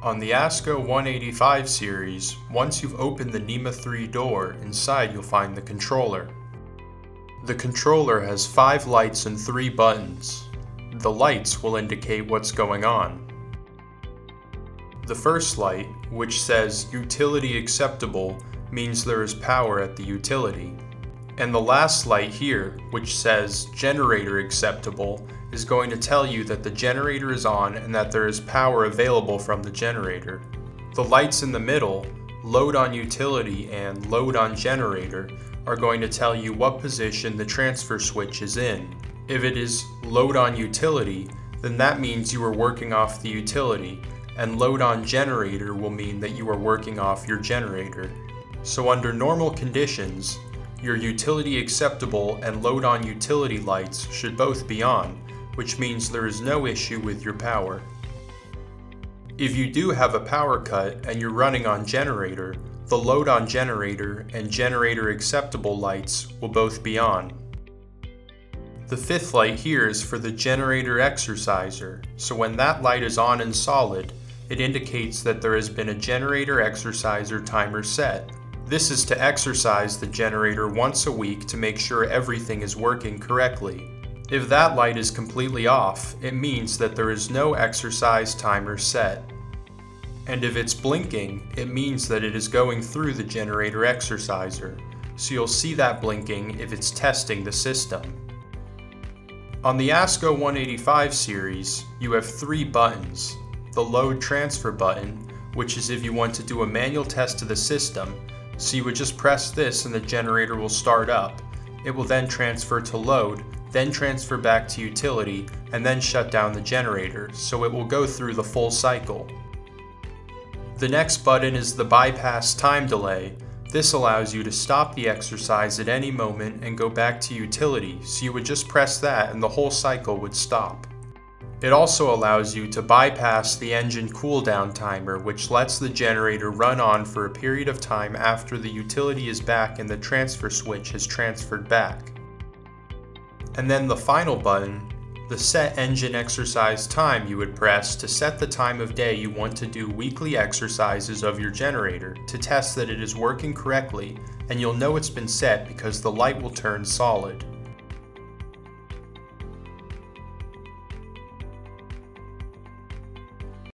On the ASCO 185 series, once you've opened the NEMA 3 door, inside you'll find the controller. The controller has five lights and three buttons. The lights will indicate what's going on. The first light, which says Utility Acceptable, means there is power at the utility. And the last light here, which says Generator Acceptable, is going to tell you that the generator is on and that there is power available from the generator. The lights in the middle, load on utility and load on generator, are going to tell you what position the transfer switch is in. If it is load on utility, then that means you are working off the utility, and load on generator will mean that you are working off your generator. So under normal conditions, your utility acceptable and load on utility lights should both be on, which means there is no issue with your power. If you do have a power cut and you're running on generator, the load on generator and generator acceptable lights will both be on. The fifth light here is for the generator exerciser, so when that light is on and solid, it indicates that there has been a generator exerciser timer set. This is to exercise the generator once a week to make sure everything is working correctly. If that light is completely off, it means that there is no exercise timer set. And if it's blinking, it means that it is going through the generator exerciser, so you'll see that blinking if it's testing the system. On the ASCO 185 series, you have three buttons. The load transfer button, which is if you want to do a manual test of the system, so you would just press this and the generator will start up. It will then transfer to load, then transfer back to utility, and then shut down the generator, so it will go through the full cycle. The next button is the bypass time delay. This allows you to stop the exercise at any moment and go back to utility, so you would just press that and the whole cycle would stop. It also allows you to bypass the engine cooldown timer, which lets the generator run on for a period of time after the utility is back and the transfer switch has transferred back. And then the final button, the set engine exercise time you would press to set the time of day you want to do weekly exercises of your generator to test that it is working correctly and you'll know it's been set because the light will turn solid.